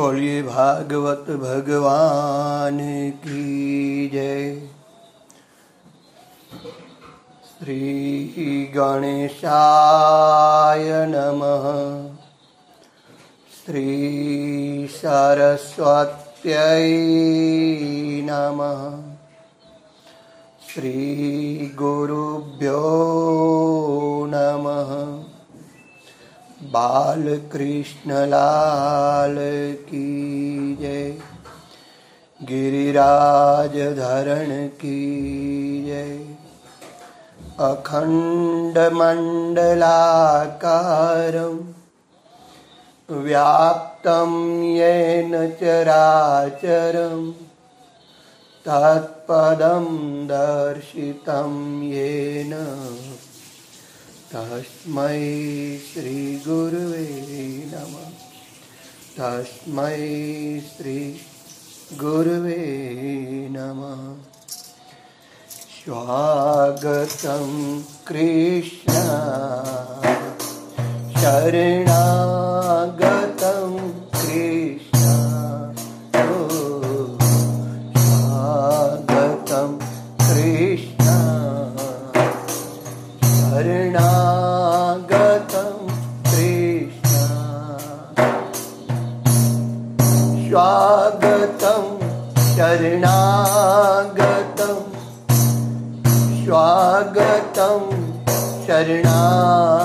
બોલીએ ભાગવત ભગવાન કી જય. શ્રી ગણેશાય નમઃ. શ્રી સરસ્વત્ય નમઃ. શ્રી ગુરુભ્યો નમઃ. बाल कृष्ण लाल की जय गिरिराज धरण की जय अखंड मंडलाकारं व्याप्तं येन चराचरं तत्पदं दर्शितं येन તસ્મય શ્રી ગુરવે નમ તસ્મય શ્રી ગુરવે નમ સ્વાગતમ કૃષ્ણ શરણાગત शरणागतं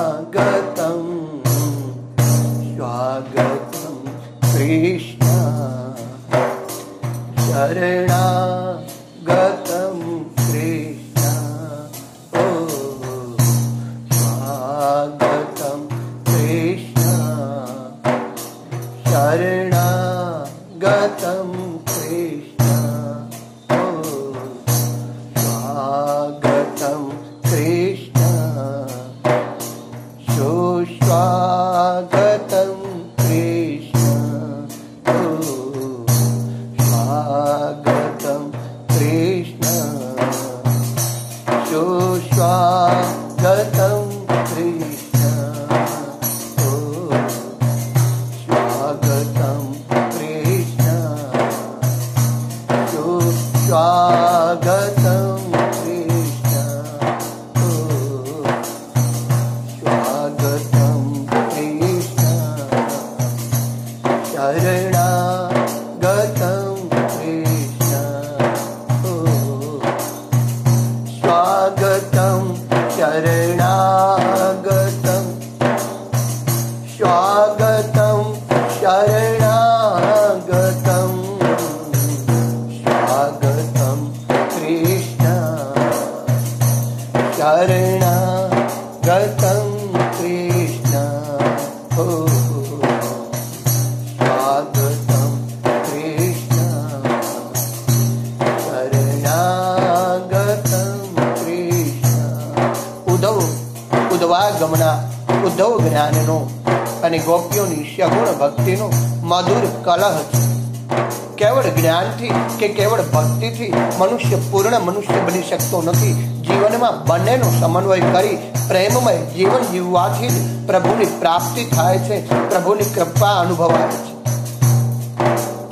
મનુષ્ય બની શકતો નથી. જીવનમાં બંનેનો સમન્વય કરી પ્રેમમય જીવન જીવવાથી જ પ્રભુની પ્રાપ્તિ થાય છે, પ્રભુની કૃપા અનુભવાય છે.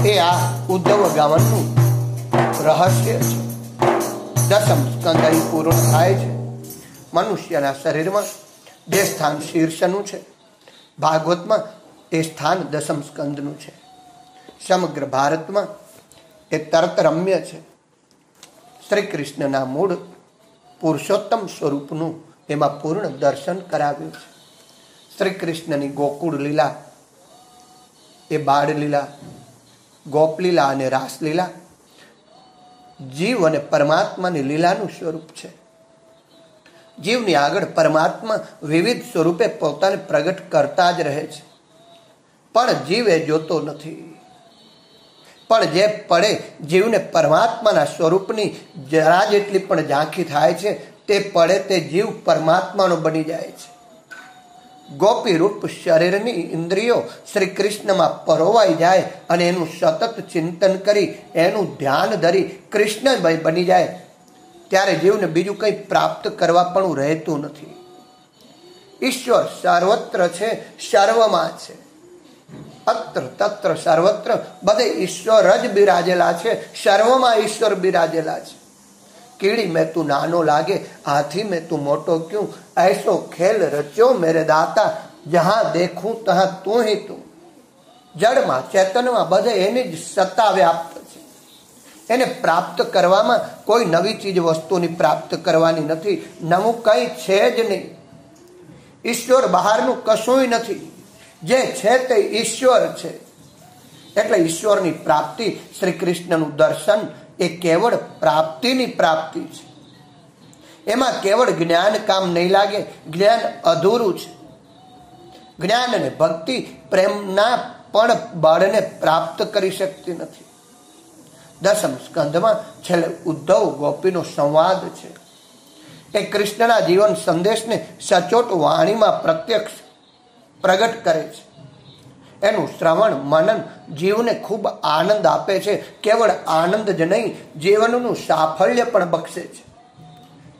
એ આ ઉદ્ધવ ગાવનનું રહસ્ય છે. દસમ સ્કંદ પૂર્ણ થાય છે. મનુષ્યના શરીરમાં બે સ્થાન શીર્ષનું છે. ભાગવતમાં એ સ્થાન દસમ સ્કંદનું છે. સમગ્ર ભારતમાં એ તર્ક રમ્ય છે. શ્રી કૃષ્ણના મૂળ પુરુષોત્તમ સ્વરૂપનું એમાં પૂર્ણ દર્શન કરાવ્યું છે. શ્રી કૃષ્ણની ગોકુળ લીલા, એ બાળ લીલા ગોપલીલા અને રાસલીલા જીવ અને પરમાત્માની લીલાનું સ્વરૂપ છે. જીવની આગળ પરમાત્મા વિવિધ સ્વરૂપે પોતાને પ્રગટ કરતા જ રહે છે. પણ જીવ એ જોતો નથી. પણ જે પડે, જીવને પરમાત્માના સ્વરૂપની જરા જેટલી પણ ઝાંખી થાય છે, તે પડે તે જીવ પરમાત્માનો બની જાય છે. ગોપી રૂપ શરીરની ઇન્દ્રિયો શ્રી કૃષ્ણમાં પરોવાઈ જાય અને એનું સતત ચિંતન કરી, એનું ધ્યાન ધરી કૃષ્ણમય બની જાય, ત્યારે જીવને બીજું કંઈ પ્રાપ્ત કરવા પણ રહેતું નથી. ઈશ્વર સર્વત્ર છે, સર્વમાં છે. અત્ર, તત્ર, સર્વત્ર બધે ઈશ્વર જ બિરાજેલા છે. સર્વમાં ઈશ્વર બિરાજેલા છે. કીડી મેં તું નાનો લાગે, હાથી મેં તું મોટો ક્યું? એસો ખેલ રચ્યો મેરે દાતા, જહાં દેખું ત્યાં તું હિ તું. જડમાં, ચેતનમાં બધે એની જ સત્તા વ્યાપ્ત છે. એને પ્રાપ્ત કરવામાં કોઈ નવી ચીજ વસ્તુની પ્રાપ્ત કરવાની નથી. નવું કંઈ છે જ નહીં. ઈશ્વર બહારનું કશું નથી. જે છે તે ઈશ્વર છે. એટલે ઈશ્વરની પ્રાપ્તિ શ્રી કૃષ્ણનું દર્શન એ કેવળ પ્રાપ્તિની પ્રાપ્તિ છે. એમાં કેવળ જ્ઞાન કામ નહીં લાગે, જ્ઞાન અધૂરું છે. જ્ઞાન અને ભક્તિ પ્રેમના પણ બળને પ્રાપ્ત કરી શકતી નથી. દસમ સ્કંધમાં છેલ્લે ઉદ્ધવ ગોપીનો સંવાદ છે. એ કૃષ્ણના જીવન સંદેશને સચોટ વાણીમાં પ્રત્યક્ષ પ્રગટ કરે છે. એનું શ્રવણ મનન જીવને ખૂબ આનંદ આપે છે. કેવળ આનંદ જ નહીં, જીવનનું સાફલ્ય પણ બક્ષે છે.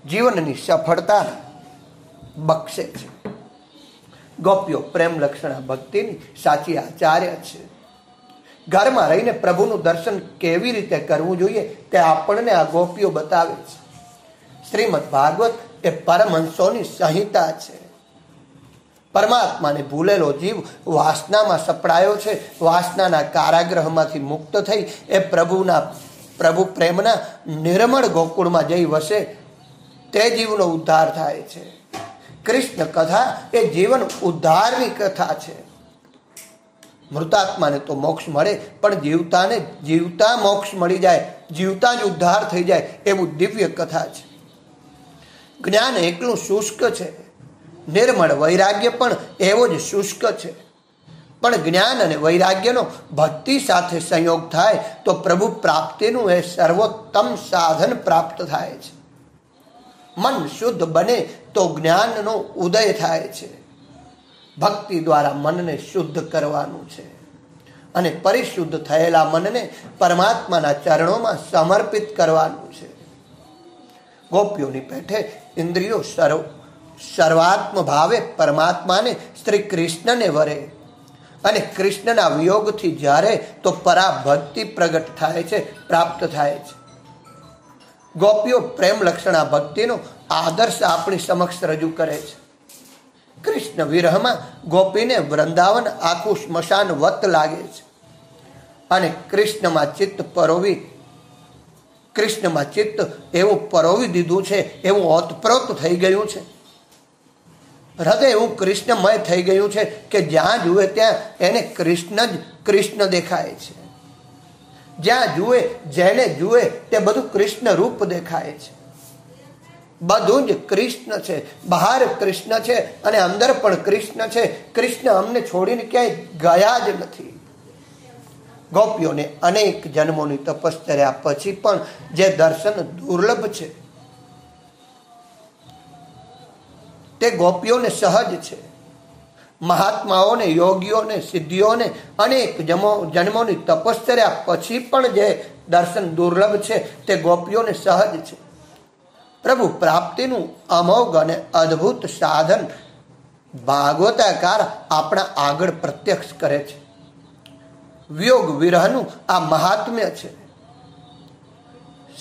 જીવનની સફળતા બક્ષે છે. ગોપીઓ પ્રેમ લક્ષણા ભક્તિની સાચી આચાર્ય છે. ઘરમાં રહીને પ્રભુનું દર્શન કેવી રીતે કરવું જોઈએ તે આપણને આ ગોપીઓ બતાવે છે. શ્રીમદ ભાગવત એ પરમહંસોની સંહિતા છે. પરમાત્માને ભૂલેલો જીવ વાસનામાં સપડાયો છે. વાસનાના કારાગ્રહમાંથી મુક્ત થઈ એ પ્રભુના, પ્રભુ પ્રેમના નિર્મળ ગોકુળમાં જઈ વસે. તે જીવનો ઉદ્ધાર થાય છે. કૃષ્ણ કથા એ જીવન ઉદ્ધારની કથા છે. મૃતાત્માને તો મોક્ષ મળે, પણ જીવતાને, જીવતા મોક્ષ મળી જાય, જીવતા જ ઉદ્ધાર થઈ જાય એવું દિવ્ય કથા છે. જ્ઞાન એકલું શુષ્ક છે. નિર્મળ વૈરાગ્ય પણ એવો જ શુષ્ક છે. પણ જ્ઞાન અને વૈરાગ્યનો ભક્તિ સાથે સંયોગ થાય તો પ્રભુ પ્રાપ્તિનું એ સર્વોત્તમ સાધન પ્રાપ્ત થાય છે. મન શુદ્ધ બને તો જ્ઞાનનો ઉદય થાય છે. ભક્તિ દ્વારા મનને શુદ્ધ કરવાનું છે. અને પરિશુદ્ધ થયેલા મનને પરમાત્માના ચરણોમાં સમર્પિત કરવાનું છે. ગોપીઓની પેઠે ઇન્દ્રિયો સર્વ સર્વાત્મ ભાવે પરમાત્માને શ્રી કૃષ્ણને વરે. અને કૃષ્ણના વિયોગથી જ્યારે તો પરાભક્તિ પ્રગટ થાય છે, પ્રાપ્ત થાય છે. ગોપીઓ પ્રેમ લક્ષણા ભક્તિનો આદર્શ આપણી સમક્ષ રજૂ કરે છે. કૃષ્ણ વિરહમાં ગોપીને વૃંદાવન આખું સ્મશાન વત લાગે છે. અને કૃષ્ણમાં ચિત્ત પરોવી, કૃષ્ણમાં ચિત્ત એવું પરોવી દીધું છે, એવું ઓતપ્રોત થઈ ગયું છે. હૃદય એવું કૃષ્ણમય થઈ ગયું છે કે જ્યાં જુએ ત્યાં એને કૃષ્ણ જ કૃષ્ણ દેખાય છે. જ્યાં જુએ, જેને જુએ, તે બધું કૃષ્ણ રૂપ દેખાય છે. બધું જ કૃષ્ણ છે. બહાર કૃષ્ણ છે અને અંદર પણ કૃષ્ણ છે. કૃષ્ણ અમને છોડીને ક્યાંય ગયા જ નથી. ગોપીઓને અનેક જન્મોની તપશ્ચર્યા પછી પણ જે દર્શન દુર્લભ છે. તે ગોપીઓને સહજ છે. મહાત્માઓને, યોગીઓને, સિદ્ધિઓને અનેક જમો, જન્મોની તપશ્ચર્યા પછી પણ જે દર્શન દુર્લભ છે તે ગોપીઓને સહજ છે. પ્રભુ પ્રાપ્તિનું અમોઘ અને અદ્ભુત સાધન ભાગવતાકાર આપણા આગળ પ્રત્યક્ષ કરે છે. વિયોગ વિરહનું આ મહાત્મ્ય છે.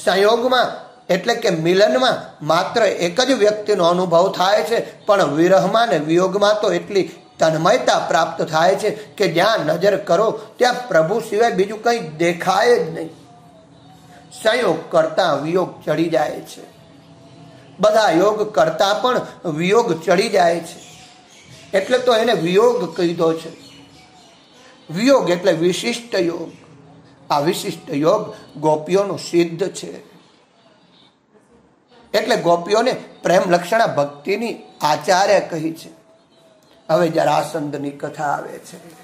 સંયોગમાં એટલે કે મિલનમાં માત્ર એક જ વ્યક્તિનો અનુભવ થાય છે, પણ વિરહમાં ને વિયોગમાં તો એટલી તન્મયતા પ્રાપ્ત થાય છે કે જ્યાં નજર કરો, ત્યાં પ્રભુ સિવાય બીજું કંઈ દેખાય જ નહીં. સંયોગ કરતા વિયોગ ચડી જાય છે. બધા યોગ કરતા પણ વિયોગ ચડી જાય છે. એટલે તો એને વિયોગ કીધો છે. વિયોગ એટલે વિશિષ્ટ યોગ. આ વિશિષ્ટ યોગ ગોપીઓનું સિદ્ધ છે. એટલે ગોપીઓને પ્રેમ લક્ષણા ભક્તિની આચાર્ય કહી છે. હવે જરાસંદની કથા આવે છે.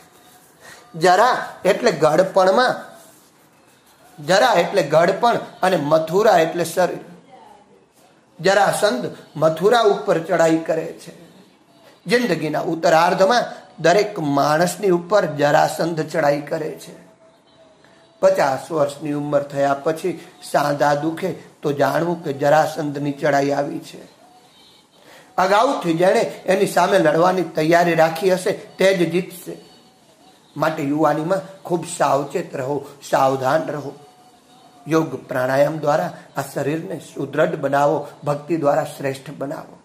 જરા એટલે ગડપણમાં, જરા એટલે ગડપણ અને મથુરા એટલે શરીર. જરાસંદ મથુરા ઉપર ચડાઈ કરે છે. જિંદગીના ઉત્તરાર્ધમાં દરેક માણસની ઉપર જરાસંધ ચડાઈ કરે છે. પચાસ વર્ષની ઉંમર થયા પછી સાંધા દુખે તો જાણવું કે જરાસંધની ચડાઈ આવી છે. અગાઉથી જેણે એની સામે લડવાની તૈયારી રાખી હશે, તે જ જીતશે. માટે યુવાનીમાં ખૂબ સાવચેત રહો, સાવધાન રહો. યોગ પ્રાણાયામ દ્વારા આ શરીરને સુદ્રઢ બનાવો, ભક્તિ દ્વારા શ્રેષ્ઠ બનાવો.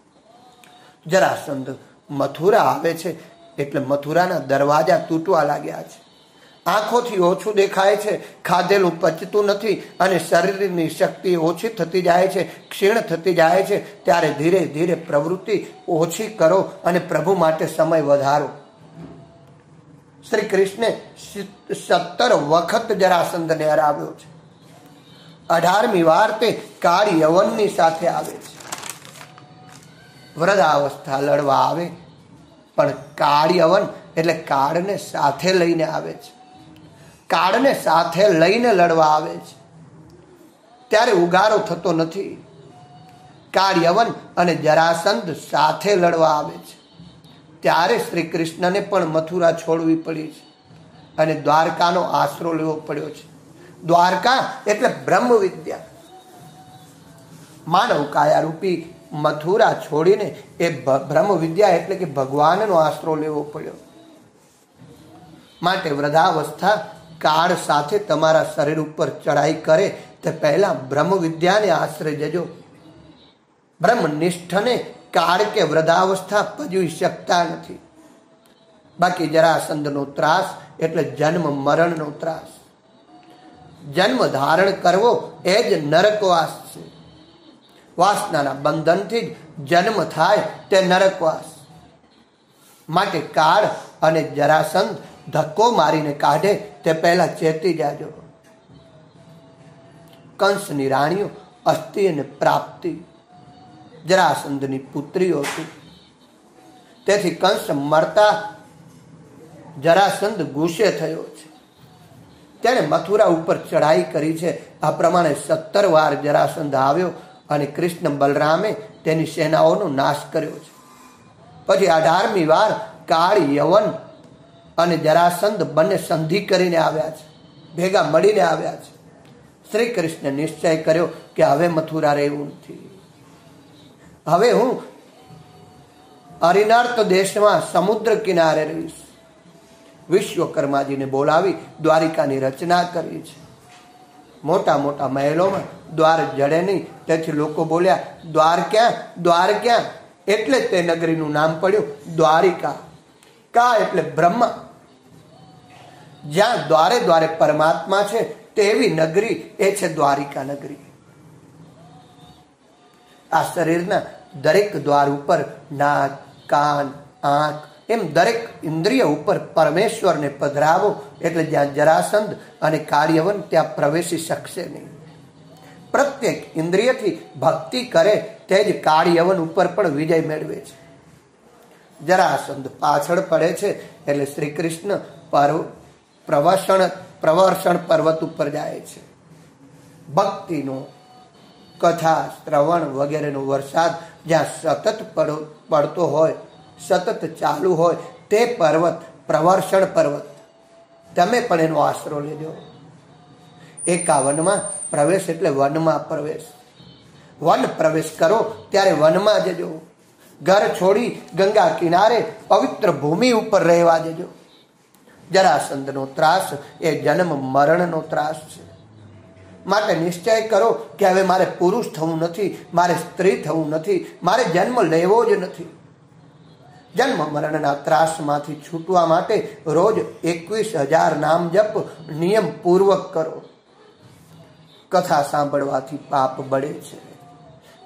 જરાસંધ મથુરા આવે છે, એટલે મથુરાના દરવાજા તૂટવા લાગ્યા છે. આંખોથી ઓછું દેખાય છે, ખાધેલું પચતું નથી અને શરીરની શક્તિ ઓછી થતી જાય છે, ક્ષીણ થતી જાય છે, ત્યારે ધીરે ધીરે પ્રવૃત્તિ ઓછી કરો અને પ્રભુ માટે સમય વધારો. શ્રી કૃષ્ણે સત્તર વખત જરાસંધને હરાવ્યો છે. અઢારમી વાર તે કાળ યવનની સાથે આવે છે. વૃદ્ધાવસ્થા લડવા આવે, પણ કાળ યવન એટલે કાળને સાથે લઈને આવે છે. કાળને સાથે લઈને લડવા આવે છે. ત્યારે ઉગારો થતો નથી. કાળ અને જરાસંધ સાથે લડવા આવે છે. ત્યારે શ્રી કૃષ્ણને પણ મથુરા છોડવી પડી છે અને દ્વારકાનો આશરો લેવો પડ્યો છે. દ્વારકા એટલે બ્રહ્મ વિદ્યા. માનવ કાયા રૂપી મથુરા છોડીને એ બ્રહ્મ વિદ્યા એટલે કે ભગવાનનો આશરો લેવો પડ્યો. માટે વૃદ્ધાવસ્થા કાળ સાથે તમારા શરીર ઉપર ચડાઈ કરે તે પહેલા બ્રહ્મ વિદ્યાને આશ્રય જજો. બ્રહ્મનિષ્ઠને કાળ કે વૃદ્ધાવસ્થા પજવી શકતા નથી. બાકી જરાસંધનો ત્રાસ એટલે જન્મ મરણનો ત્રાસ. જન્મ ધારણ કરવો એ જ નરકવાસ છે. વાસનાના બંધનથી જ જન્મ થાય તે નરકવાસ. માટે કાળ અને જરાસંધ ધક્કો મારીને કાઢે તે પહેલા ચેતી જાજો. કંસની રાણીઓ અસ્થિ અને પ્રાપ્તિ. જરાસંધની પુત્રીઓ હતી. તેથી કંસ મરતા જરાસંધ ગુસ્સે થયો છે. તેણે મથુરા ઉપર ચઢાઈ કરી છે. આ પ્રમાણે સત્તર વાર જરાસંધ આવ્યો અને કૃષ્ણ બલરામે તેની સેનાઓનો નાશ કર્યો છે. પછી અઢારમી વાર કાળ યવન અને જરાસંધ બંને સંધિ કરીને આવ્યા છે. ભેગા મળીને આવ્યા છે. શ્રી કૃષ્ણ નિશ્ચય કર્યો કે હવે મથુરા રહેવું નથી. હવે હું અરિનાર્ત દેશમાં સમુદ્ર કિનારે રહીશ. વિશ્વકર્માજીને બોલાવી દ્વારિકાની રચના કરી છે. મોટા મોટા મહેલોમાં દ્વાર જડે નહીં. તેથી લોકો બોલ્યા, દ્વાર ક્યાં? દ્વાર ક્યાં? એટલે તે નગરીનું નામ પડ્યું દ્વારિકા. કા એટલે બ્રહ્મા? જ્યાં દ્વારે દ્વારે પરમાત્મા છે, તેવી નગરી એ છે દ્વારિકા નગરી. આ શરીરના દરેક દ્વાર ઉપર નાક, કાન, આંખ, એમ દરેક ઇન્દ્રિય ઉપર પરમેશ્વરને પધરાવો એટલે જ્યાં જરાસંધ અને કાર્યવન ત્યાં પ્રવેશી શકશે નહીં. પ્રત્યેક ઇન્દ્રિયથી ભક્તિ કરે, તે જ કાર્યવન ઉપર પણ વિજય મેળવે છે. જરાસંધ પાછળ પડે છે એટલે શ્રી કૃષ્ણ પર્વ પ્રવસણ, પ્રવર્ષણ પર્વત ઉપર જાય છે. ભક્તિનો કથા, શ્રવણ વગેરેનો વરસાદ જ્યાં સતત પડતો હોય, સતત ચાલુ હોય, તે પર્વત, પ્રવર્ષણ પર્વત. તમે પણ એનો આશરો લેજો. એકાવનમાં પ્રવેશ એટલે વનમાં પ્રવેશ. વન પ્રવેશ કરો, ત્યારે વનમાં જજો. ઘર છોડી ગંગા કિનારે પવિત્ર ભૂમિ ઉપર રહેવા દેજો. જરાસંધનો ત્રાસ એ જન્મ મરણનો ત્રાસ છે. માટે નિશ્ચય કરો કે હવે મારે પુરુષ થવું નથી, મારે સ્ત્રી થવું નથી, મારે જન્મ લેવો જ નથી. જન્મ મરણના ત્રાસમાંથી છૂટવા માટે રોજ એકવીસ હજાર નામ જપ, નિયમ પૂર્વક કરો. કથા સાંભળવાથી પાપ બળે છે.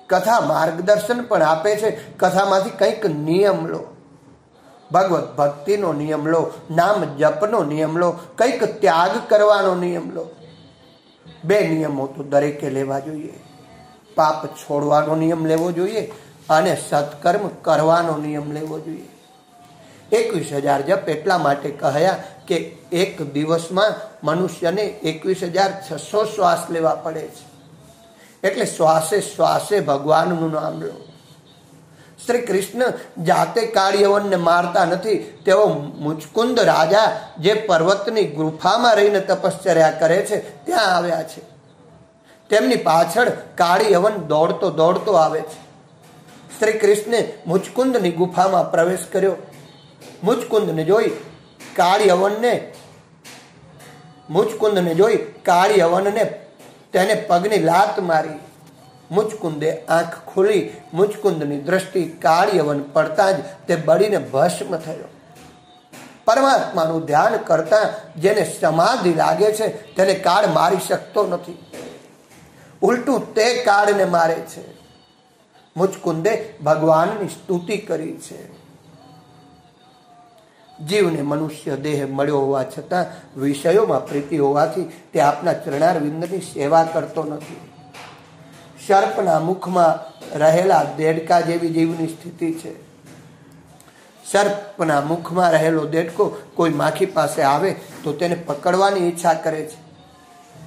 કથા માર્ગદર્શન પણ આપે છે. કથામાંથી કંઈક નિયમ લો. ભગવત ભક્તિનો નિયમ લો, નામ જપનો નિયમ લો, કંઈક ત્યાગ કરવાનો નિયમ લો. બે નિયમો તો દરેકે લેવા જોઈએ. પાપ છોડવાનો નિયમ લેવો જોઈએ અને સત્કર્મ કરવાનો નિયમ લેવો જોઈએ. એકવીસ હજાર જપ એટલા માટે કહ્યા કે એક દિવસમાં મનુષ્યને એકવીસ હજાર છસો શ્વાસ લેવા પડે છે. એટલે શ્વાસે શ્વાસે ભગવાનનું નામ લો. શ્રી કૃષ્ણ જાતે કાળિયવનને મારતા નથી, તેઓ મુચકુંદ રાજા જે પર્વતની ગુફામાં રહીને તપશ્ચર્યા કરે છે, ત્યાં આવ્યા છે. તેમની પાછળ કાળિયવન દોડતો દોડતો આવે છે. શ્રી કૃષ્ણે મુચકુંદની ગુફામાં પ્રવેશ કર્યો. મુચકુંદને જોઈ કાળિયવનને, મુચકુંદને જોઈ કાળી અવનને તેને પગની લાત મારી. મુચકુંદે આંખ ખોલી, મુચકુંદની દ્રષ્ટિ કાળ્યવન પડતા જ તે બળીને ભસ્મ થયો. પરમાત્માનું ધ્યાન કરતા જેને સમાધિ લાગે છે, તેને કાળ મારી શકતો નથી. ઉલટું તે કાળને મારે છે. મુચકુંદે ભગવાનની સ્તુતિ કરી છે. જીવને મનુષ્ય દેહ મળ્યો હોવા છતાં વિષયોમાં પ્રીતિ હોવાથી તે આપના ચરણાર વિંદની સેવા કરતો નથી. સર્પના મુખમાં રહેલા દેડકા જેવી જીવની સ્થિતિ છે. સર્પના મુખમાં રહેલો દેડકો કોઈ માખી પાસે આવે તો તેને પકડવાની ઈચ્છા કરે છે,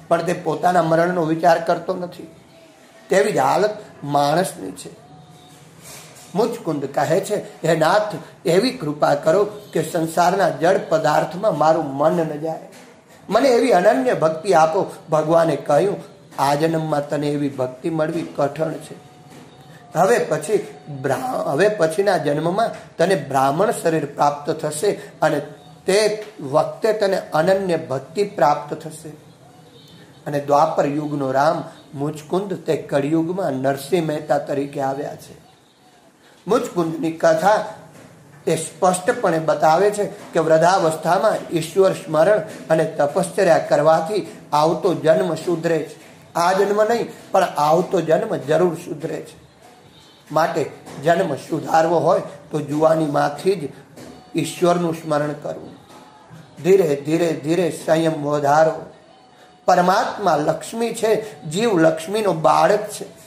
પણ તે પોતાના મરણનો વિચાર કરતો નથી. તેવી જ હાલત માણસની છે. મુચકુંદ કહે છે, હે નાથ, એવી કૃપા કરો કે સંસારના જળ પદાર્થમાં મારું મન ન જાય. મને એવી અનન્ય ભક્તિ આપો. ભગવાને કહ્યું આ જન્મમાં તને એવી ભક્તિ મળવી કઠણ છે. હવે પછી હવે પછીના જન્મમાં તને બ્રાહ્મણ શરીર પ્રાપ્ત થશે અને તે વખતે તને અનન્ય ભક્તિ પ્રાપ્ત થશે. અને દ્વાપર યુગનો રામ મુચકુંદ તે કળિયુગમાં નરસિંહ મહેતા તરીકે આવ્યા છે. મુચકુંદની કથા એ સ્પષ્ટપણે બતાવે છે કે વૃદ્ધાવસ્થામાં ઈશ્વર સ્મરણ અને તપશ્ચર્યા કરવાથી આવતો જન્મ સુધરે છે. આ જન્મ નહીં, પણ આવતો જન્મ જરૂર સુધરે છે. માટે જન્મ સુધારવો હોય તો જુવાનીમાંથી જ ઈશ્વરનું સ્મરણ કરવું. ધીરે ધીરે ધીરે સંયમ વધારો. પરમાત્મા લક્ષ્મી છે, જીવ લક્ષ્મીનો બાળક છે.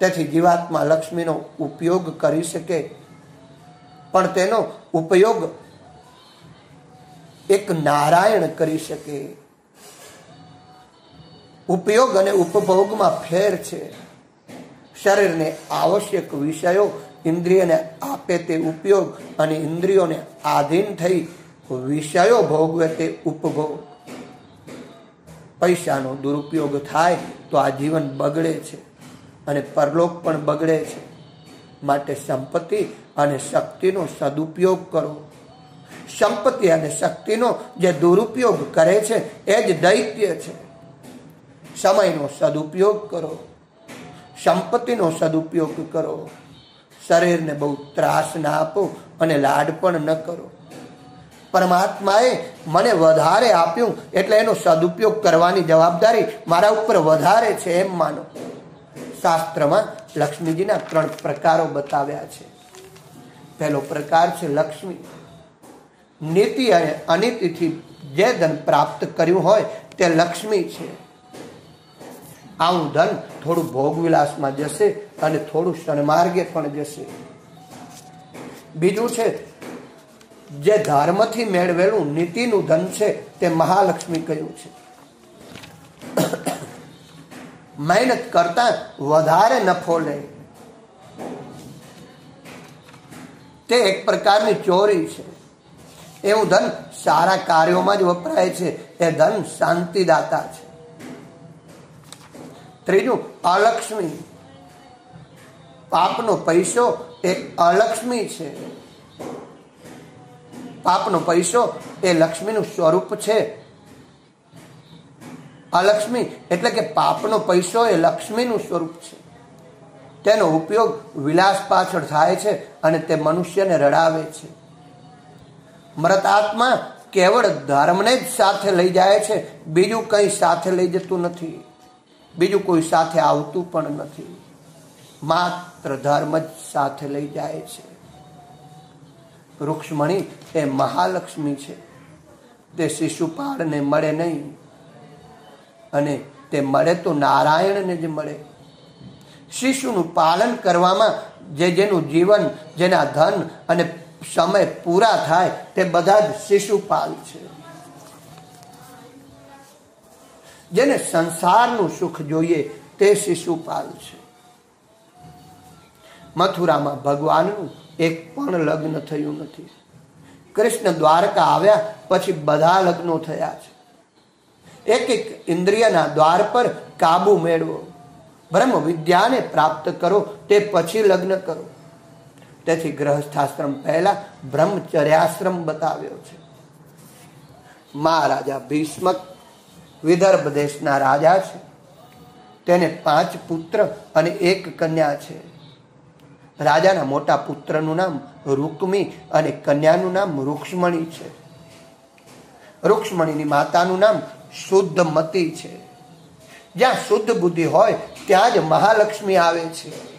તેથી જીવાત્મા લક્ષ્મીનો ઉપયોગ કરી શકે. પણ તેનો ઉપયોગ એક નારાયણ કરી શકે. ઉપયોગ અને ઉપભોગમાં ફેર છે. શરીરને આવશ્યક વિષયો ઇન્દ્રિયને આપે તે ઉપયોગ અને ઇન્દ્રિયોને આધીન થઈ વિષયો ભોગવે તે ઉપભોગ. પૈસાનો દુરુપયોગ થાય તો આ જીવન બગડે છે. અને પરલોક પણ બગડે છે. માટે સંપત્તિ અને શક્તિનો સદુપયોગ કરો. સંપત્તિ અને શક્તિનો જે દુરુપયોગ કરે છે, એ જ દૈત્ય છે. સમયનો સદુપયોગ કરો. સંપત્તિનો સદુપયોગ કરો. શરીરને બહુ ત્રાસ ના આપો અને લાડ પણ ન કરો. પરમાત્માએ મને વધારે આપ્યું એટલે એનો સદુપયોગ કરવાની જવાબદારી મારા ઉપર વધારે છે, એમ માનો. શાસ્ત્રમાં લક્ષ્મીજીના ત્રણ પ્રકારો બતાવ્યા છે. પહેલો પ્રકાર છે લક્ષ્મી. નીતિ અને અનિતિથી જે ધન પ્રાપ્ત કર્યું હોય તે લક્ષ્મી છે. આવું ધન થોડું ભોગવિલાસમાં જશે અને થોડું સન્માર્ગે પણ જશે. બીજું છે, જે ધર્મથી મેળવેલું નીતિનું ધન છે તે મહાલક્ષ્મી કહ્યું છે. મહેનત કરતા વધારે નફો લે. તે એક પ્રકારની ચોરી છે. એવું ધન સારા કાર્યોમાં જ વપરાય છે. એ ધન શાંતિદાતા છે. ત્રીજું, અલક્ષ્મી. પાપનો પૈસો એક અલક્ષ્મી છે. પાપનો પૈસો એ લક્ષ્મીનું સ્વરૂપ છે. અલક્ષ્મી એટલે કે પાપનો પૈસો એ લક્ષ્મીનું સ્વરૂપ છે. તેનો ઉપયોગ વિલાસ પાછળ થાય છે અને તે મનુષ્યને રડાવે છે. મૃત કેવળ ધર્મને જ સાથે લઈ જાય છે, બીજું કંઈ સાથે લઈ જતું નથી. બીજું કોઈ સાથે આવતું પણ નથી. માત્ર ધર્મ જ સાથે લઈ જાય છે. વૃક્ષમણી એ મહાલક્ષ્મી છે. તે શિશુપાળને મળે નહીં. અને તે મળે તો નારાયણને જ મળે. શિશુનું પાલન કરવામાં જે જેનું જીવન, જેના ધન અને સમય પૂરા થાય તે બધા જ શિશુપાલ છે. જેને સંસારનું સુખ જોઈએ તે શિશુપાલ છે. મથુરામાં ભગવાનનું એક પણ લગ્ન થયું નથી. કૃષ્ણ દ્વારકા આવ્યા પછી બધા લગ્નો થયા છે. એક એક ઇન્દ્રિયના દ્વાર પર કાબુ મેળવો. બ્રહ્મ વિદ્યાને પ્રાપ્ત કરો, તે પછી લગ્ન કરો. તેથી ગ્રહસ્થાશ્રમ પહેલા બ્રહ્મચર્યાશ્રમ બતાવ્યો છે. મહારાજા ભીષ્મક વિદર્ભ દેશના રાજા છે. તેને પાંચ પુત્ર અને એક કન્યા છે. રાજાના મોટા પુત્રનું નામ રૂકમી અને કન્યાનું નામ રૂક્ષ્મણી છે. રૂક્ષ્મણીની માતાનું નામ શુદ્ધમતી છે. જ્યાં શુદ્ધ બુદ્ધિ હોય, ત્યાં જ મહાલક્ષ્મી આવે છે.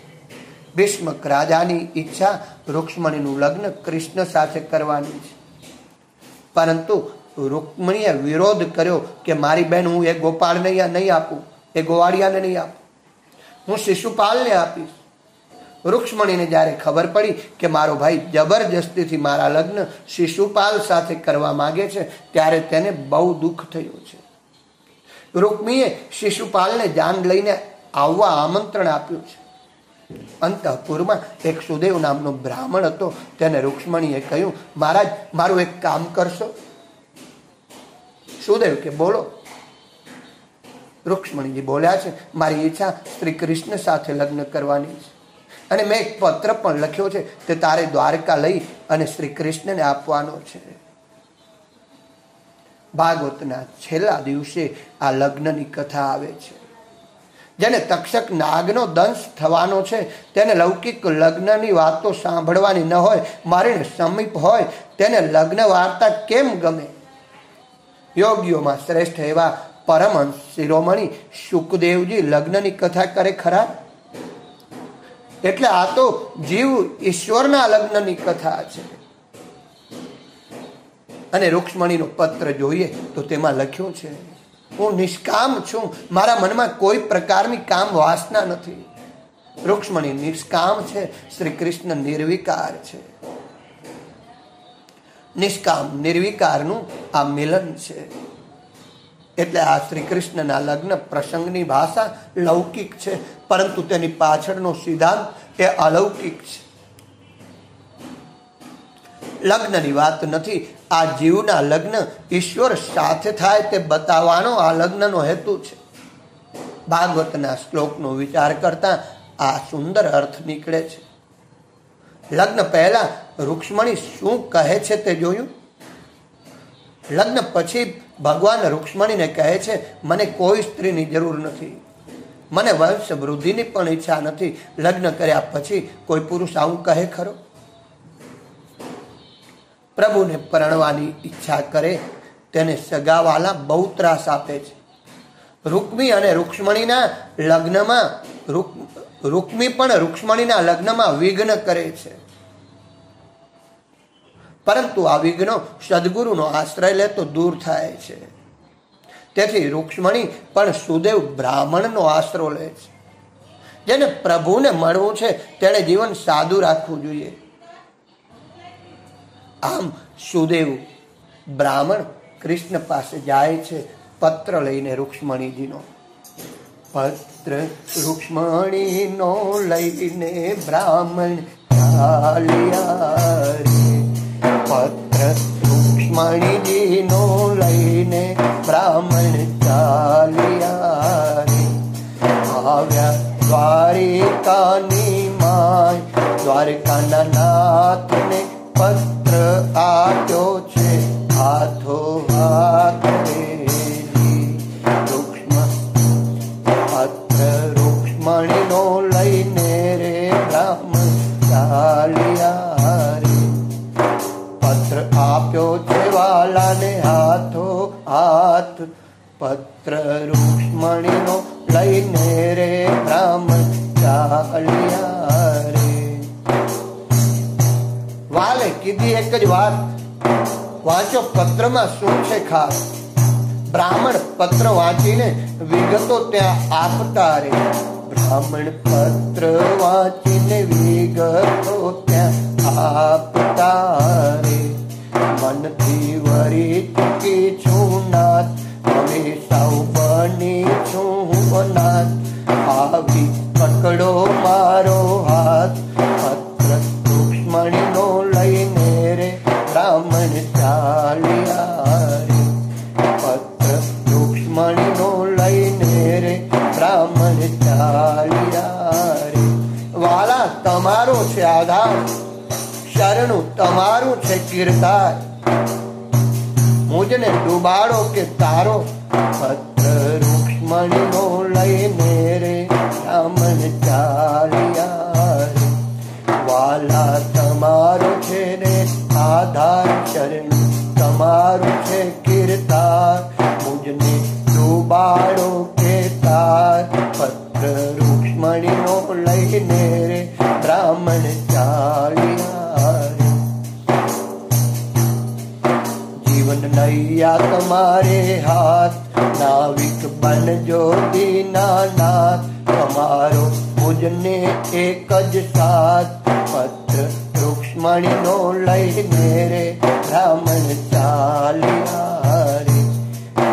ભીષ્મક રાજાની ઈચ્છા રૂક્ષ્મણીનું લગ્ન કૃષ્ણ સાથે કરવાની છે. પરંતુ રૂક્મણીએ વિરોધ કર્યો કે મારી બહેન હું એ ગોપાળને નહીં આપું, એ ગોવાળિયાને નહીં આપું. હું શિશુપાલને આપીશ. રૂક્ષ્મણીને જ્યારે ખબર પડી કે મારો ભાઈ જબરજસ્તીથી મારા લગ્ન શિશુપાલ સાથે કરવા માગે છે, ત્યારે તેને બહુ દુઃખ થયું છે. રૂક્મીએ શિશુપાલને જાન લઈને આવવા આમંત્રણ આપ્યું છે. અંતઃપુરમાં એક સુદેવ નામનો બ્રાહ્મણ હતો. તેને રૂક્ષ્મણીએ કહ્યું, મહારાજ, મારું એક કામ કરશો? સુદેવ કે, બોલો. રૂક્ષ્મણીજી બોલ્યા છે, મારી ઈચ્છા શ્રી કૃષ્ણ સાથે લગ્ન કરવાની છે. અને મેં એક પત્ર પણ લખ્યો છે, તે તારે દ્વારકા લઈ અને શ્રી કૃષ્ણને આપવાનો છે. ભાગવતના છેલ્લા દિવસે આ લગ્નની કથા આવે છે. જેને તક્ષક નાગનો દંશ થવાનો છે, તેને લૌકિક લગ્નની વાતો સાંભળવાની ન હોય, મારીને સમીપ હોય, તેને લગ્ન વાર્તા કેમ ગમે? યોગીઓમાં શ્રેષ્ઠ એવા પરમહંસ શિરોમણી સુખદેવજી લગ્નની કથા કરે ખરા? એટલે આ તો જીવ ઈશ્વરના લગ્નની કથા છે. અને રૂક્ષ્મણીનો પત્ર જોઈએ તો તેમાં લખ્યું છે, હું નિષ્કામ છું. મારા મનમાં કોઈ પ્રકારની કામ વાસના નથી. રૂક્ષ્મણી નિષ્કામ છે શ્રી કૃષ્ણ નિર્વિકાર છે. નિષ્કામ, નિર્વિકારનું આ મિલન છે. એટલે આ શ્રી કૃષ્ણના લગ્ન પ્રસંગની ભાષા લૌકિક છે, પરંતુ તેની પાછળનો સિદ્ધાંત એ અલૌકિક છે. લગ્નની વાત નથી. આ જીવના લગ્ન ઈશ્વર સાથે થાય તે બતાવવાનો આ લગ્નનો હેતુ છે. ભાગવતના શ્લોકનો વિચાર કરતા આ સુંદર અર્થ નીકળે છે. લગ્ન પહેલા રૂક્ષ્મણી શું કહે છે તે જોયું? લગ્ન પછી ભગવાન રૂક્ષ્મણીને કહે છે, મને કોઈ સ્ત્રીની જરૂર નથી. મને વંશ વૃદ્ધિની પણ ઈચ્છા નથી. લગ્ન કર્યા પછી કોઈ પુરુષ આવું કહે ખરો? પ્રભુને પરણવાની ઈચ્છા કરે, તેને સગાવાલા બહુ ત્રાસ આપે છે. રૂકમી અને રૂક્ષ્મણીના લગ્નમાં રૂકમી પણ રૂક્ષ્મણીના લગ્નમાં વિઘ્ન કરે છે. પરંતુ આ વિઘ્નો સદગુરુનો આશ્રય લે તો દૂર થાય છે. તેથી રૂક્ષ્મણી પણ સુદેવ બ્રાહ્મણનો આશરો લે છે. જેને પ્રભુને મળવું છે, તેણે જીવન સાદું રાખવું જોઈએ. આમ સુદેવ, બ્રાહ્મણ કૃષ્ણ પાસે જાય છે પત્ર લઈને રૂક્ષ્મણીજીનો. પત્ર રૂક્ષ્મણીનો લઈને બ્રાહ્મણ પત્ર રૂક્ષ્મણીજીનો લઈને બ્રાહ્મણ ચાલ્યા આવ્યા દ્વારિકાની માય, દ્વારકાના નાથને પત્ર આપ્યો છે હાથો હાથ. વાલે એક જ વાત. વાંચો પત્રમાં શું છે ખાસ? બ્રાહ્મણ પત્ર વાંચીને વિગતો ત્યાં આપતા રે. બ્રાહ્મણ પત્ર વાંચીને વિગતો ત્યાં આપતા રે. મનથી વરી ચૂકી છું નાથ હવે સૌ બની છું નાથ આવી પકડો તમારું છે કીર્તાર મુજને ડુબાડો કે તારો. પત્ર રૂક્ષ્મણીનો લઈને રે રામણ ચાલ્યા વાલા તમારો છે રે આધાર ચરણ. તમારું છે કીર્તાર મુજને ડુબાડો કે તાર. પત્ર રૂક્ષ્મણીનો લઈને રે બ્રાહ્મણ ચાલ્યા નૈયા તમારે હાથ, નાવિક બનજો દીનાનાથ તમારો પૂજને એક જ સાથ. પત્ર રૂક્ષ્મણીનો લઈને રે બ્રાહ્મણ ચાલ્યા રે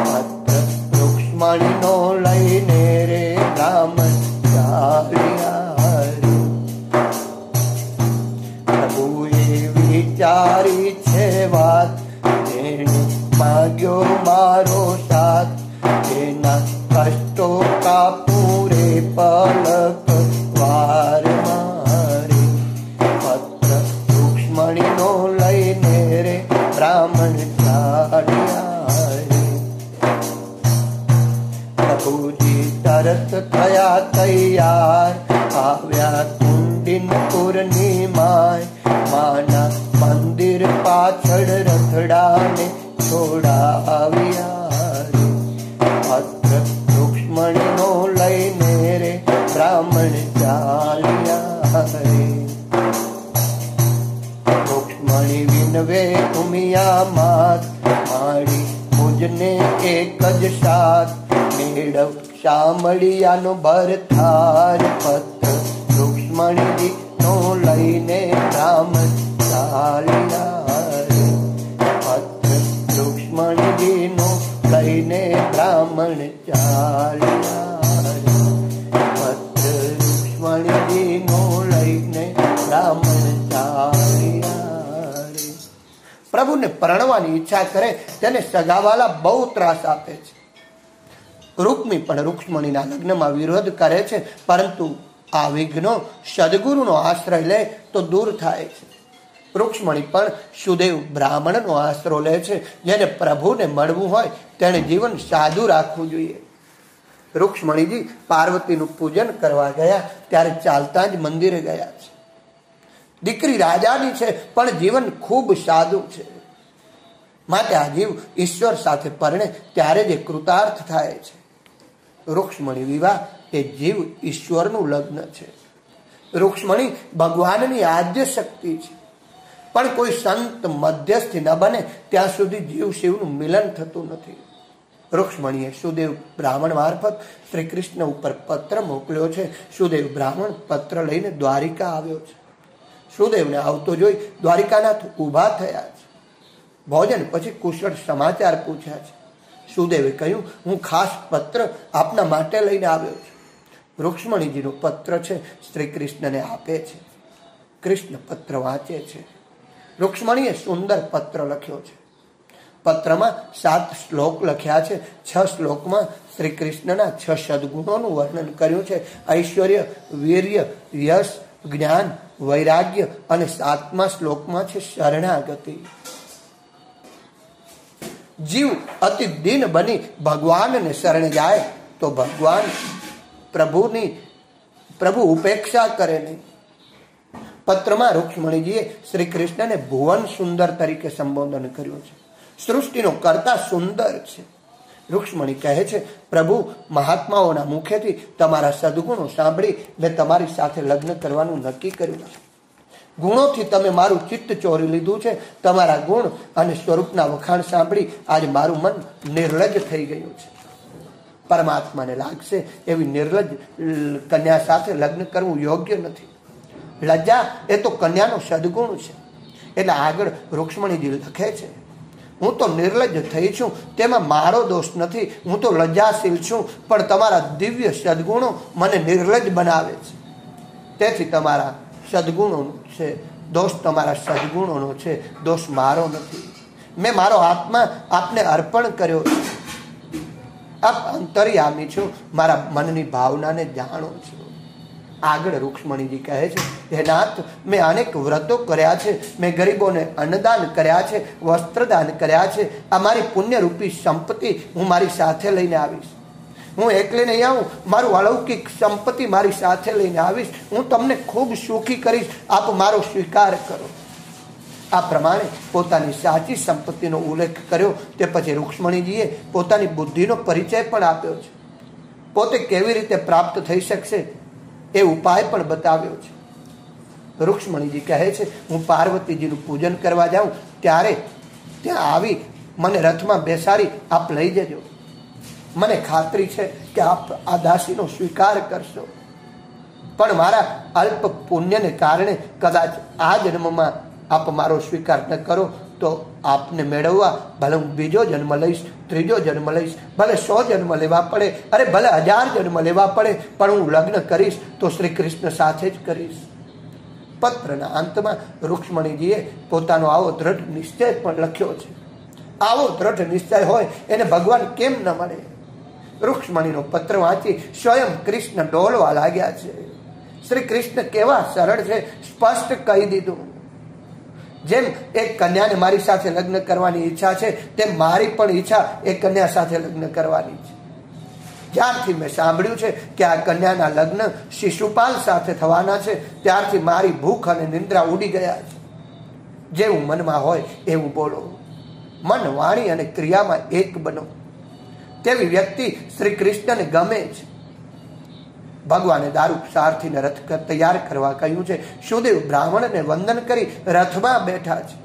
પત્ર રૂક્ષ્મણીનો લઈને રે બ્રાહ્મણ ચાલ્યા રે પ્રભુએ વિચારી છે વાત भाग्यो मारो साथ तेना कष्टों का पूरे पलक वार मारे। पत्र लक्ष्मणि नो लयने रे ब्राह्मण प्रभुजि तरस तैयार तैर्या એક જ સાથ મેળવ શામળિયાનો ભરથાર પત્ર રૂક્ષ્મણીજી નો લઈને રામ ચાલ્યા પત્ર રૂક્ષ્મણીજી નો લઈને બ્રાહ્મણ ચાલ્યા પ્રભુને પરણવાની ઈચ્છા કરે, તેને સગાવાલા બહુ ત્રાસ આપે છે. રૂકમી પણ રૂક્ષ્મણીના લગ્નમાં વિરોધ કરે છે, પરંતુ આ વિઘ્નો સદગુરુનો આશ્રય લે તો દૂર થાય છે. રૂક્ષ્મણી પણ સુદેવ બ્રાહ્મણનો આશરો લે છે, જેને પ્રભુને મળવું હોય તેણે જીવન સાદું રાખવું જોઈએ. રૂક્ષ્મણીજી પાર્વતીનું પૂજન કરવા ગયા, ત્યારે ચાલતા જ મંદિરે ગયા છે. દીકરી રાજાની છે, પણ જીવન ખૂબ સાદું છે. માટે આ જીવ ઈશ્વર સાથે પરણે ત્યારે જ કૃતાર્થ થાય છે. રૂક્ષ્મણી વિવાહ એ જીવ ઈશ્વરનું લગ્ન છે. રૂક્ષ્મણી ભગવાનની આદ્ય શક્તિ છે. પણ કોઈ સંત મધ્યસ્થી ન બને ત્યાં સુધી જીવ શિવનું મિલન થતું નથી. રૂક્ષ્મણીએ સુદેવ બ્રાહ્મણ મારફત શ્રી કૃષ્ણ ઉપર પત્ર મોકલ્યો છે. સુદેવ બ્રાહ્મણ પત્ર લઈને દ્વારિકા આવ્યો છે. સુદેવને આવતો જોઈ દ્વારિકાનાથ ઊભા થયા છે. ભોજન, પછી કુશળ સમાચાર પૂછ્યા છે. સુદેવે કહ્યું, હું ખાસ પત્ર આપના માટે લઈને આવ્યો છું. રુક્ષ્મણીજીનો પત્ર છે, શ્રી કૃષ્ણને આપે છે. કૃષ્ણ પત્ર વાંચે છે. રુક્ષ્મણીએ સુંદર પત્ર લખ્યો છે. પત્રમાં સાત શ્લોક લખ્યા છે. છ શ્લોકમાં શ્રી કૃષ્ણના છ સદગુણોનું વર્ણન કર્યું છે. ઐશ્વર્ય, વીર્ય, યશ, જ્ઞાન, વૈરાગ્ય અને સાતમા શ્લોકમાં છે શરણાગતિ. જીવ અતિ દિન બની ભગવાનને શરણે જાય, તો ભગવાન પ્રભુની, પ્રભુ ઉપેક્ષા કરે નહીં. પત્રમાં રૂક્ષ્મણીજીએ શ્રી કૃષ્ણને ભુવન સુંદર તરીકે સંબોધન કર્યું છે. સૃષ્ટિનો કરતા સુંદર છે. રૂક્ષ્મણી કહે છે, પ્રભુ, મહાત્માઓના મુખેથી તમારા સદગુણો સાંભળી મેં તમારી સાથે લગ્ન કરવાનું નક્કી કર્યું ગુણોથી તમે મારું ચિત્ત ચોરી લીધું છે, તમારા ગુણ અને સ્વરૂપના વખાણ સાંભળી આજે મારું મન નિર્લજ થઈ ગયું છે. પરમાત્માને લાગશે એવી નિર્લજ કન્યા સાથે લગ્ન કરવું યોગ્ય નથી. લજ્જા એ તો કન્યાનો સદગુણ છે. એટલે આગળ રૂક્ષ્મણીજી લખે છે, હું તો નિર્લજ થઈ છું, તેમાં મારો દોષ નથી, હું તો લજ્જાશીલ છું, પણ તમારા દિવ્ય સદગુણો મને નિર્લજ બનાવે છે. તેથી તમારા સદગુણો છે, દોષ તમારા સદગુણોનો છે, દોષ મારો નથી. મેં મારો આત્મા આપને અર્પણ કર્યો. છે આપ અંતર્યામી છો, મારા મનની ભાવનાને જાણો છો. આગળ રૂક્ષ્મણીજી કહે છે, હે નાથ, મેં અનેક વ્રતો કર્યા છે, મેં ગરીબોને અન્નદાન કર્યા છે, વસ્ત્રદાન કર્યા છે. આ મારી પુણ્યરૂપી સંપત્તિ હું મારી સાથે લઈને આવીશ. હું એકલે નહીં આવું. મારું અલૌકિક સંપત્તિ મારી સાથે લઈને આવીશ. હું તમને ખૂબ સુખી કરીશ. આપ મારો સ્વીકાર કરો. આ પ્રમાણે પોતાની સાચી સંપત્તિનો ઉલ્લેખ કર્યો. તે પછી રૂક્ષ્મણીજીએ પોતાની બુદ્ધિનો પરિચય પણ આપ્યો છે. પોતે કેવી રીતે પ્રાપ્ત થઈ શકશે એ ઉપાય પણ બતાવ્યો છે. રૂક્ષ્મણીજી કહે છે, હું પાર્વતીજીનું પૂજન કરવા જાઉં. ત્યારે ત્યાં આવી મને રથમાં બેસાડી આપ લઈ જજો. મને ખાતરી છે કે આપ આ દાસીનો સ્વીકાર કરશો. પણ મારા અલ્પ પુણ્યને કારણે કદાચ આ જન્મમાં આપ મારો સ્વીકાર ન કરો, તો આપને મેળવવા ભલે હું બીજો જન્મ લઈશ, ત્રીજો જન્મ લઈશ, ભલે સો જન્મ લેવા પડે, અરે ભલે હજાર જન્મ લેવા પડે, પણ હું લગ્ન કરીશ, તો શ્રી કૃષ્ણ સાથે જ કરીશ. પત્રના અંતમાં રૂક્ષ્મણીજીએ પોતાનો આવો દ્રઢ નિશ્ચય પણ લખ્યો છે. આવો દ્રઢ નિશ્ચય હોય એને ભગવાન કેમ ન મળે? રૂક્ષ્મણીનો પત્ર વાંચી સ્વયં કૃષ્ણ ડોલવા લાગ્યા છે. શ્રી કૃષ્ણ કેવા સરળ છે, સ્પષ્ટ કહી દીધું. જેમ એક કન્યાને મારી સાથે લગ્ન કરવાની ઈચ્છા છે, તેમ મારી પણ ઈચ્છા એ કન્યા સાથે લગ્ન કરવાની છે. જ્યારથી મેં સાંભળ્યું છે કે આ કન્યાના લગ્ન શિશુપાલ સાથે થવાના છે, ત્યારથી મારી ભૂખ અને નિંદ્રા ઉડી ગયા છે. જેવું મનમાં હોય એવું બોલો. મન વાણી અને ક્રિયામાં એક બનો. તેવી વ્યક્તિ શ્રી કૃષ્ણને ગમે છે? ભગવાને દારૂ સારથીને રથ તૈયાર કરવા કહ્યું છે. સુદેવ બ્રાહ્મણને વંદન કરી રથમાં બેઠા છે.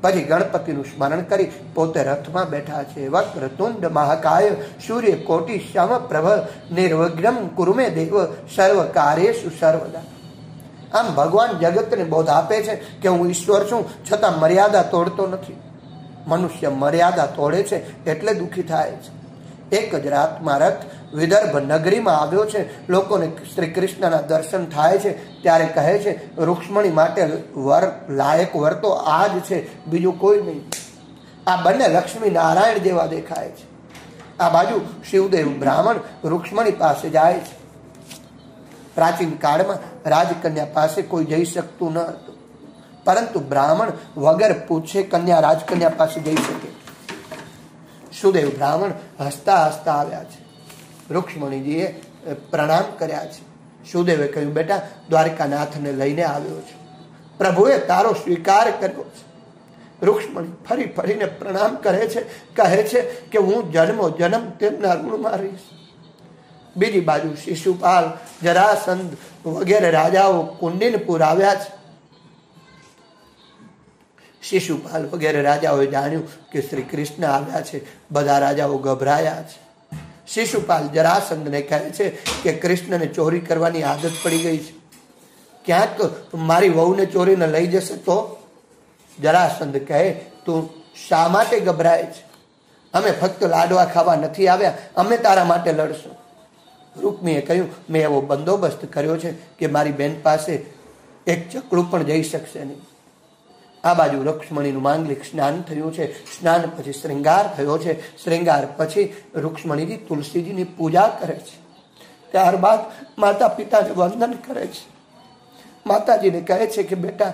પછી ગણપતિનું સ્મરણ કરી પોતે રથમાં બેઠા છે. વક્રતુંડ મહાકાય સૂર્ય કોટી શ્યામ પ્રભ નિર્વગ્રમ કુરુમે દેવ સર્વ કાર્યેશુ સર્વદા. આમ ભગવાન જગતને બોધ આપે છે કે હું ઈશ્વર છું, છતાં મર્યાદા તોડતો નથી. મનુષ્ય મર્યાદા તોડે છે એટલે દુઃખી થાય છે. એક જ રાતમાં રથ વિદર્ભ નગરીમાં આવ્યો છે. લોકોને શ્રી કૃષ્ણના દર્શન થાય છે. ત્યારે કહે છે, રૂક્ષ્મણી માટે વર, લાયક વર તો આ જ છે. બીજું કોઈ નહીં. આ બંને લક્ષ્મી નારાયણ જેવા દેખાય છે. આ બાજુ શિવદેવ બ્રાહ્મણ રૂક્ષ્મણી પાસે જાય છે. પ્રાચીન કાળમાં રાજકન્યા પાસે કોઈ જઈ શકતું ન હતું. પરંતુ બ્રાહ્મણ વગર પૂછે કન્યા રાજકન્યા પાસે જઈ શકે. સુદેવ બ્રાહ્મણ હસતા હસતા આવ્યા છે. રૂક્ષ્મણીજીએ પ્રણામ કર્યા છે. સુદેવે કહ્યું, બેટા, દ્વારકાનાથને લઈને આવ્યો છે. પ્રભુએ તારો સ્વીકાર કર્યો છે. રૂક્ષ્મણી ફરી ફરીને પ્રણામ કરે છે, કહે છે કે, હું જન્મો જન્મ તેમના ઋણમાં રહીશ. બીજી બાજુ શિશુપાલ જરાસંદ વગેરે રાજાઓ કુંડિનપુર આવ્યા છે. શિશુપાલ વગેરે રાજાઓએ જાણ્યું કે શ્રી કૃષ્ણ આવ્યા છે. બધા રાજાઓ ગભરાયા છે. શિશુપાલ જરાસંઘને કહે છે કે કૃષ્ણને ચોરી કરવાની આદત પડી ગઈ છે. ક્યાંક મારી વહુને ચોરીને લઈ જશે તો? જરાસંદ કહે, તું શા માટે ગભરાય છે? અમે ફક્ત લાડવા ખાવા નથી આવ્યા, અમે તારા માટે લડશું. રૂકમીએ કહ્યું, મેં એવો બંદોબસ્ત કર્યો છે કે મારી બેન પાસે એક ચકડું પણ જઈ શકશે નહીં. આ બાજુ રૂક્ષ્મણીનું માંગલિક સ્નાન થયું છે. સ્નાન પછી શ્રૃંગાર થયો છે. શ્રૃંગાર પછી રૂક્ષ્મણીજી તુલસીજીની પૂજા કરે છે. ત્યારબાદ માતા પિતાને વંદન કરે છે. માતાજીને કહે છે કે, બેટા,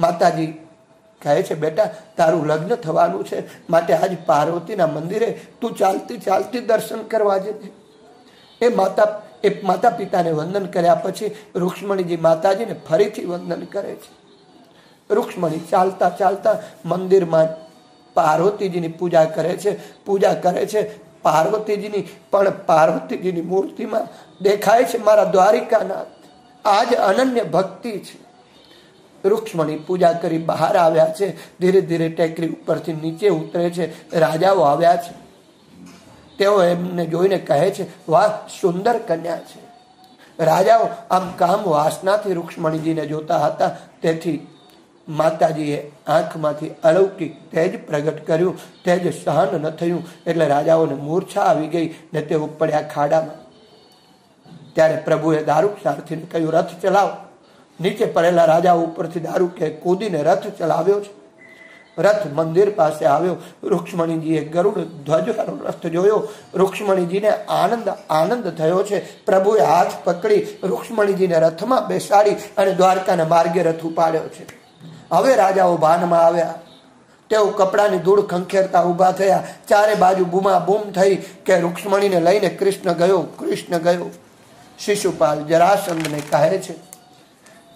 માતાજી કહે છે, બેટા, તારું લગ્ન થવાનું છે. માટે આજ પાર્વતીના મંદિરે તું ચાલતી ચાલતી દર્શન કરવા જજે. એ માતા એ માતા પિતાને વંદન કર્યા પછી રૂક્ષ્મણીજી માતાજીને ફરીથી વંદન કરે છે. રૂક્ષ્મણી ચાલતા ચાલતા મંદિરમાં પાર્વતીજીની પૂજા કરે છે, પૂજા કરે છે. પાર્વતીજીની, પણ પાર્વતીજીની મૂર્તિમાં દેખાય છે મારા દ્વારિકાના આ જ અનન્ય ભક્તિ છે. રૂક્ષ્મણી પૂજા કરી બહાર આવ્યા છે, ધીરે ધીરે ટેકરી ઉપરથી નીચે ઉતરે છે, રાજાઓ આવ્યા છે. તેઓ એમને જોઈને કહે છે, વાહ, સુંદર કન્યા છે. રાજાઓ આમ કામ વાસનાથી રૂક્ષ્મણીજીને જોતા હતા, તેથી માતાજીએ આંખમાંથી અલૌકિક તેજ પ્રગટ કર્યું. તેજ સહન ન થયું એટલે રાજાઓને મૂર્છા આવી ગઈ ને તે પડ્યા ખાડામાં. ત્યારે પ્રભુએ દારૂક સારથીને કહ્યું, રથ ચલાવો. નીચે પડેલા રાજાઓ ઉપરથી દારૂ કે કૂદીને રથ ચલાવ્યો છે. રથ મંદિર પાસે આવ્યો. રૂક્ષ્મણીજીએ ગરુડ ધ્વજવાળો રથ જોયો. રૂક્ષ્મણીજીને આનંદ આનંદ થયો છે. પ્રભુએ હાથ પકડી રૂક્ષ્મણીજીને રથમાં બેસાડી અને દ્વારકાના માર્ગે રથ ઉપાડ્યો છે. હવે રાજાઓ ભાનમાં આવ્યા. તેઓ કપડાની ધૂળ ખંખેરતા ઊભા થયા. ચારે બાજુ બૂમા બૂમ થઈ કે રૂક્ષ્મણીને લઈને કૃષ્ણ ગયો કૃષ્ણ ગયો. શિશુપાલ જરાસંદને કહે છે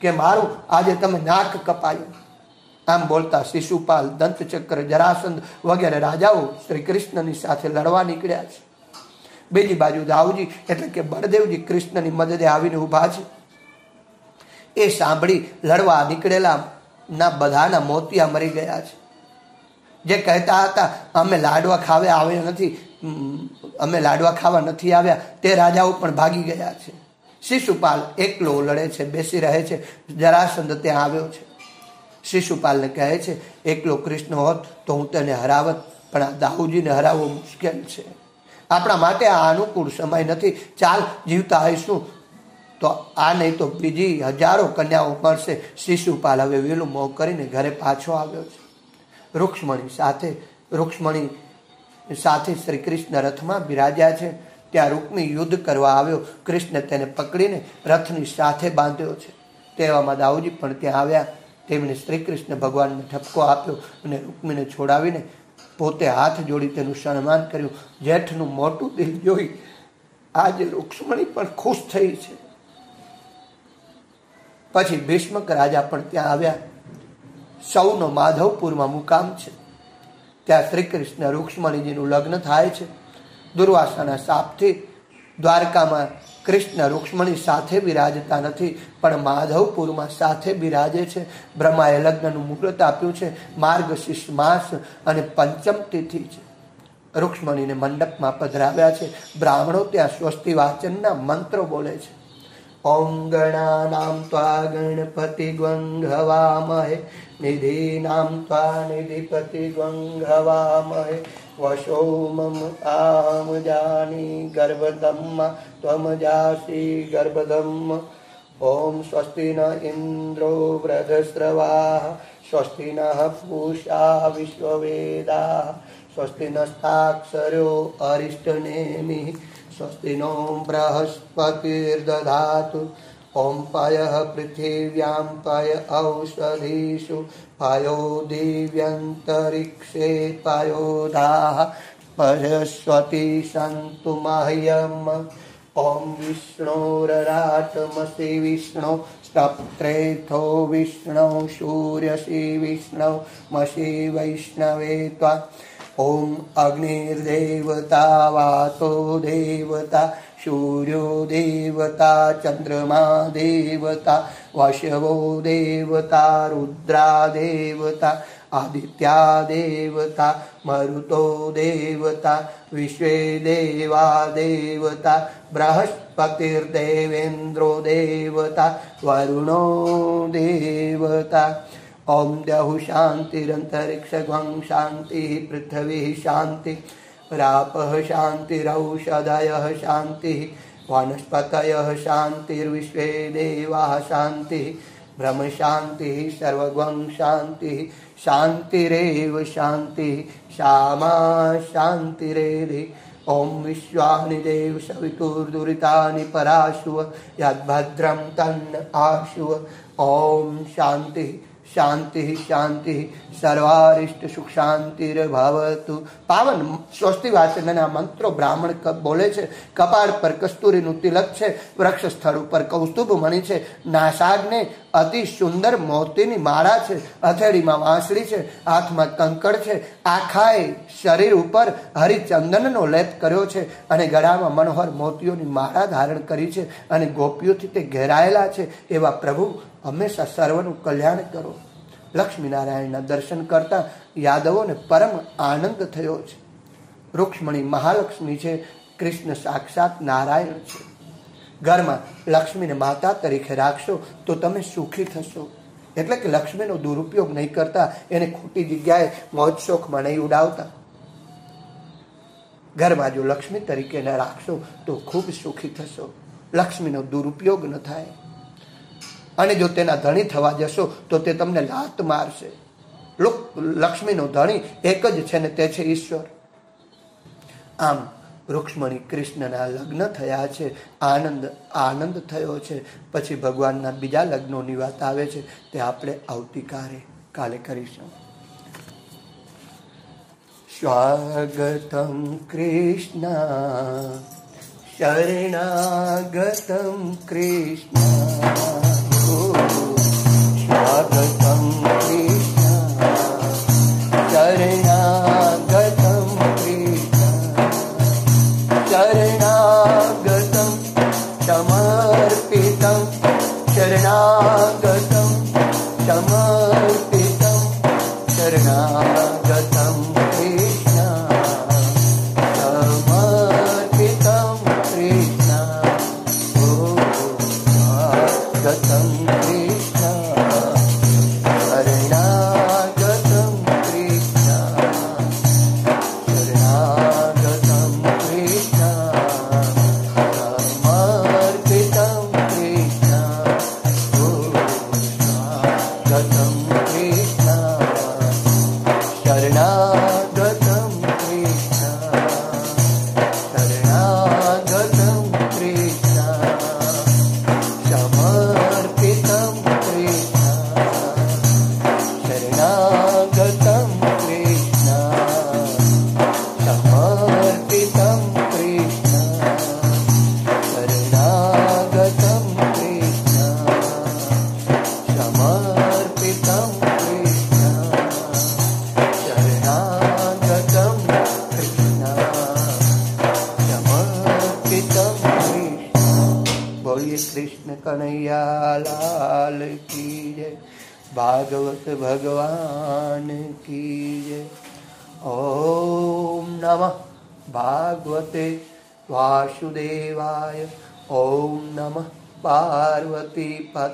કે મારું આજે તમે નાક કપાયું. આમ બોલતા શિશુપાલ દંતચક્ર જરાસંદ વગેરે રાજાઓ શ્રી કૃષ્ણની સાથે લડવા નીકળ્યા છે. બીજી બાજુ દાઉજી એટલે કે બળદેવજી કૃષ્ણની મદદે આવીને ઊભા છે. એ સાંભળી લડવા નીકળેલા ના, બધાના મોતિયા મરી ગયા છે. જે કહેતા હતા, અમે લાડવા ખાવે આવ્યા નથી અમે લાડવા ખાવા નથી આવ્યા, તે રાજાઓ પણ ભાગી ગયા છે. શિશુપાલ એકલો લડે છે, બેસી રહે છે જરાસંદ ત્યાં આવ્યો છે. શિશુપાલને કહે છે, એકલો કૃષ્ણ હોત તો હું તેને હરાવત, પણ આ દાહુજીને હરાવવો મુશ્કેલ છે. આપણા માટે આ અનુકૂળ સમય નથી. ચાલ, જીવતા આવીશું. તો આ નહીં તો બીજી હજારો કન્યાઓ મળશે. શિશુપાલ હવે વેલું મોં કરીને ઘરે પાછો આવ્યો છે. રૂક્ષ્મણી સાથે રૂક્ષ્મણી સાથે શ્રી કૃષ્ણ રથમાં બિરાજ્યા છે. ત્યાં રૂકમી યુદ્ધ કરવા આવ્યો. કૃષ્ણ તેને પકડીને રથની સાથે બાંધ્યો છે. તેવામાં દાઉજી પણ ત્યાં આવ્યા. તેમણે શ્રી કૃષ્ણ ભગવાનને ઠપકો આપ્યો અને રૂકમીને છોડાવીને પોતે હાથ જોડી તેનું સન્માન કર્યું. જેઠનું મોટું દિલ જોઈ આજે રૂક્ષ્મણી પણ ખુશ થઈ છે. પછી ભીષ્મક રાજા પણ ત્યાં આવ્યા. સૌનો માધવપુરમાં મુકામ છે. ત્યાં શ્રી કૃષ્ણ રૂક્ષ્મણીજીનું લગ્ન થાય છે. દુર્વાસાના સાપથી દ્વારકામાં કૃષ્ણ રૂક્ષ્મણી સાથે બિરાજતા નથી, પણ માધવપુરમાં સાથે બિરાજે છે. બ્રહ્માએ લગ્નનું મુહૂર્ત આપ્યું છે. માર્ગશીર્ષ માસ અને પંચમ તિથિ છે. રૂક્ષ્મણીને મંડપમાં પધરાવ્યા છે. બ્રાહ્મણો ત્યાં સ્વસ્તિ વાચનના મંત્રો બોલે છે. ઓમ गणानां ત્વા ગણપતિ ગ્વંઘવામહે નિધિનામ ત્વા નિધિપતિ ગ્વંઘવામહે વશો મમ આમ જાની ગર્ભધમ્મ ત્વમ જાસી ગર્ભધમ્મ ઓમ સ્વસ્તિ ન ઇન્દ્રો વૃધસ્રવા સ્વસ્તિ ન પૂષા વિશ્વવેદા સ્વસ્તિ स्वस्ति नो बृहस्पतिर्दधातु ॐ पयः पृथिव्यां पय औषधीषु पयो दिव्यन्तरिक्षे पयोधाः पयस्वती सन्तु मह्यम् ॐ विष्णोरराटमसि विष्णो सप्त्रेथो विष्णौ सूर्यसि विष्णौ मसि वैष्णवे त्वा વૈષ્ણવે ત્વા ઓમ અગ્નિર્દેવતા વાતો દેવતા સૂર્યો દેવતા ચંદ્રમા દેવતા વશવો દેવતા રુદ્રા દેવતા આદિત્યા દેવતા મરુતો દેવતા વિશ્વે દેવા દેવતા બૃહસ્પતિર્દેવેન્દ્રો દેવતા ઓમ દ્યહુ શાંતિરંતરિક્ષગં શાંતિ પૃથ્વી શાંતિ રાપઃ શાંતિરૌષધય શાંતિ વનસ્પતય શાંતિર્વિશ્વે દેવા શાંતિ બ્રહ્મ શાંતિ સર્વગં શાંતિ શાંતિરેવ શાંતિ શ્યામા શાંતિરેધિ ઓમ વિશ્વાનિ દેવ સવિતુર્દુરિતાनि પરાશુવ યદ્ભદ્રમ તન્ન આશુવ ઓમ શાંતિ શાંતિ સર્વારિષ્ટ સુખ શાંતિર્ભવતુ પાવન સ્વસ્તિ વાચનના મંત્રો બ્રાહ્મણ બોલે છે કપાળ પર કસ્તુરીનું તિલક છે વૃક્ષ સ્થળ ઉપર કૌસ્તુભ મણી છે નાસાગને અતિ સુંદર મોતીની માળા છે હથેળીમાં વાંસળી છે હાથમાં કંકડ છે આખાએ શરીર ઉપર હરિચંદનનો લેપ કર્યો છે અને ગળામાં મનોહર મોતીઓની માળા ધારણ કરી છે અને ગોપીઓથી તે ઘેરાયેલા છે એવા પ્રભુ હંમેશા સર્વનું કલ્યાણ કરો. લક્ષ્મીનારાયણના દર્શન કરતા યાદવોને પરમ આનંદ થયો છે. રૂક્ષ્મણી મહાલક્ષ્મી છે, કૃષ્ણ સાક્ષાત નારાયણ છે. ઘરમાં લક્ષ્મીને માતા તરીકે રાખશો તો તમે સુખી થશો. એટલે કે લક્ષ્મીનો દુરુપયોગ નહીં કરતા એને ખોટી જગ્યાએ મોજ શોખમાં નહીં ઉડાવતા. ઘરમાં જો લક્ષ્મી તરીકે રાખશો તો ખૂબ સુખી થશો. લક્ષ્મીનો દુરુપયોગ ન થાય. અને જો તેના ધણી થવા જશો, તો તે તમને લાત મારશે. લક્ષ્મીનો ધણી એક જ છે ને તે છે ઈશ્વર. આમ રૂક્ષ્મણી કૃષ્ણના લગ્ન થયા છે, આનંદ આનંદ થયો છે. પછી ભગવાનના બીજા લગ્નોની વાત આવે છે, તે આપણે આવતીકાલે કાલે કરીશું. સ્વાગતમ કૃષ્ણ, શરણાગતમ કૃષ્ણ. સ્વાગતમ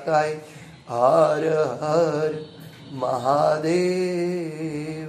પતાય હર હર મહાદેવ.